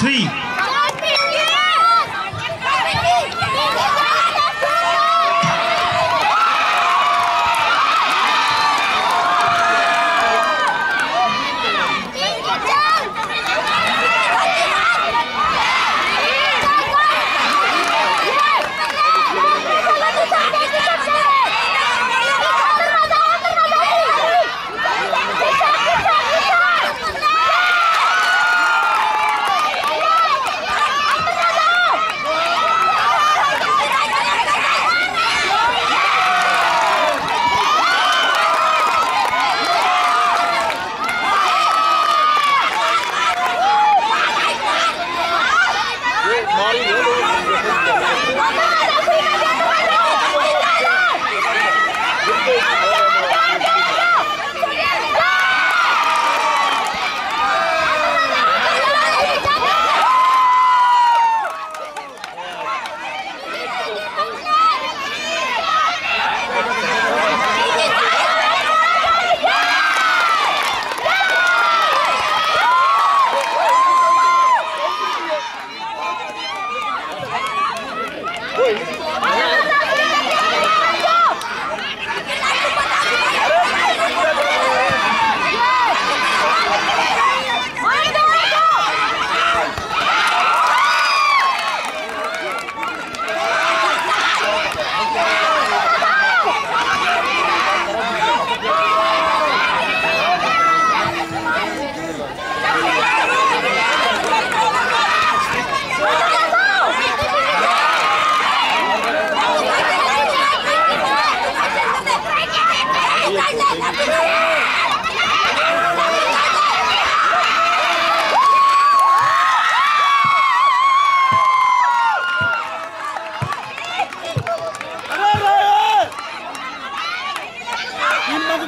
three. Wait.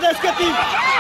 Let's get these.